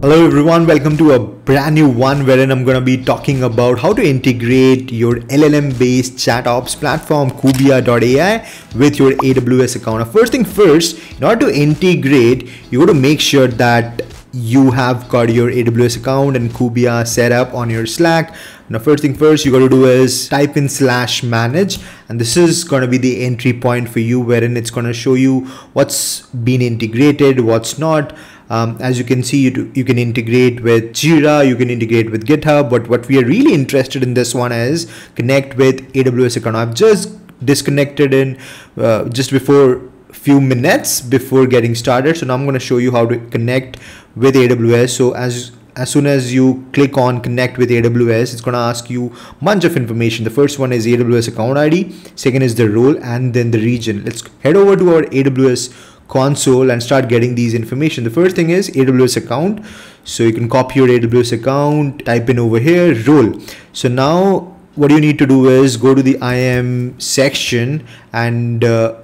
Hello everyone, welcome to a brand new one wherein I'm gonna be talking about how to integrate your LLM based chat ops platform Kubiya.ai with your AWS account. Now, first thing first, in order to integrate, you got to make sure that you have got your AWS account and Kubiya set up on your Slack. Now, first thing first, you got to do is type in slash manage, and this is going to be the entry point for you, wherein it's going to show you what's been integrated, what's not. Um, as you can see, you, do, you can integrate with Jira, you can integrate with GitHub, but what we are really interested in this one is connect with AWS account. I've just disconnected in uh, just before few minutes before getting started. So now I'm going to show you how to connect with AWS. So as as soon as you click on connect with AWS, it's going to ask you bunch of information. The first one is AWS account ID, second is the role, and then the region. Let's head over to our AWS console and start getting these information. The first thing is AWS account. So you can copy your AWS account, type in over here, role. So now what you need to do is go to the IAM section and uh,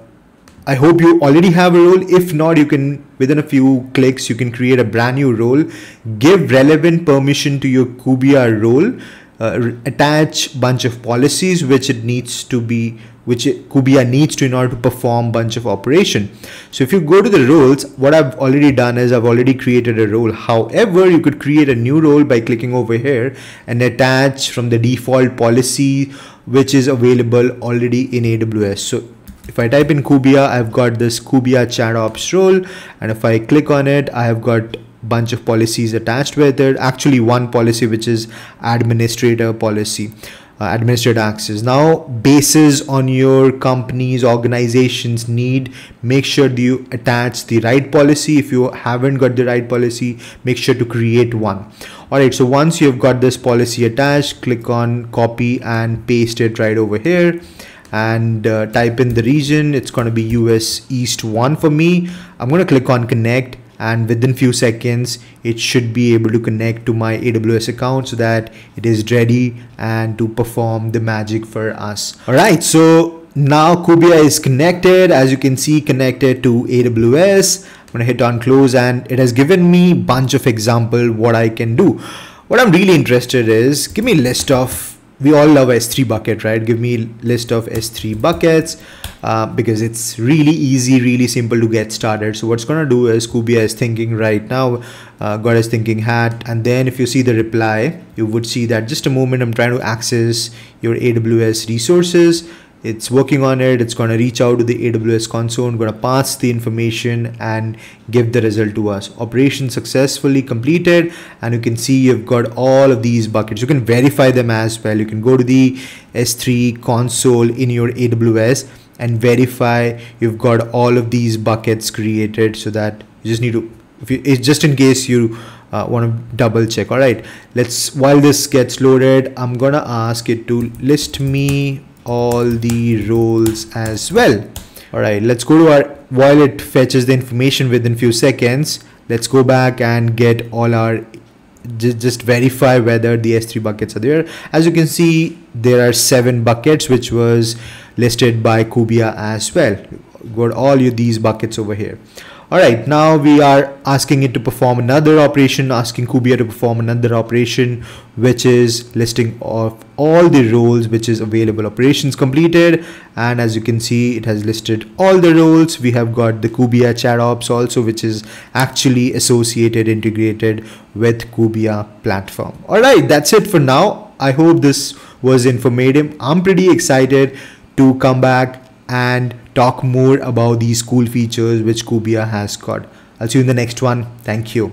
I hope you already have a role. If not, you can, within a few clicks, you can create a brand new role, give relevant permission to your Kubiya role, uh, attach bunch of policies which it needs to be, which Kubiya needs to in order to perform bunch of operation. So if you go to the roles, what I've already done is I've already created a role. However, you could create a new role by clicking over here and attach from the default policy which is available already in AWS. So if I type in Kubiya, I've got this Kubiya chat ops role. And if I click on it, I have got bunch of policies attached with it. Actually one policy, which is administrator policy. Uh, administrator access. Now bases on your company's organization's need make sure you attach the right policy. If you haven't got the right policy make sure to create one. All right so once you've got this policy attached click on copy and paste it right over here and uh, type in the region. It's going to be US East 1 for me. I'm going to click on connect and within few seconds it should be able to connect to my AWS account so that it is ready and to perform the magic for us. All right so now Kubiya is connected. As you can see connected to AWS I'm gonna hit on close and it has given me bunch of example what I can do. What I'm really interested is give me a list of we all love S3 bucket, right? Give me list of S3 buckets uh, because it's really easy, really simple to get started. So what's gonna do is Kubiya is thinking right now, uh, got his thinking hat. And then if you see the reply, you would see that just a moment, I'm trying to access your AWS resources. It's working on it. It's going to reach out to the aws console going to pass the information and give the result to us. Operation successfully completed and you can see you've got all of these buckets. You can verify them as well. You can go to the s3 console in your aws and verify you've got all of these buckets created so that you just need to if you it's just in case you uh, want to double check. All right let's while this gets loaded i'm gonna ask it to list me all the roles as well. All right let's go to our while it fetches the information within few seconds. Let's go back and get all our just, just verify whether the s3 buckets are there. As you can see there are seven buckets which was listed by kubiya as well. Got all you these buckets over here. All right now we are asking it to perform another operation asking kubiya to perform another operation which is listing of all the roles which is available. Operations completed and as you can see it has listed all the roles. We have got the kubiya chat ops also which is actually associated integrated with kubiya platform. All right that's it for now. I hope this was informative. I'm pretty excited to come back and talk more about these cool features which Kubiya has got. I'll see you in the next one. Thank you.